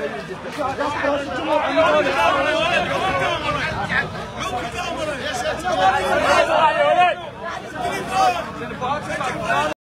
Yok, yok, yok.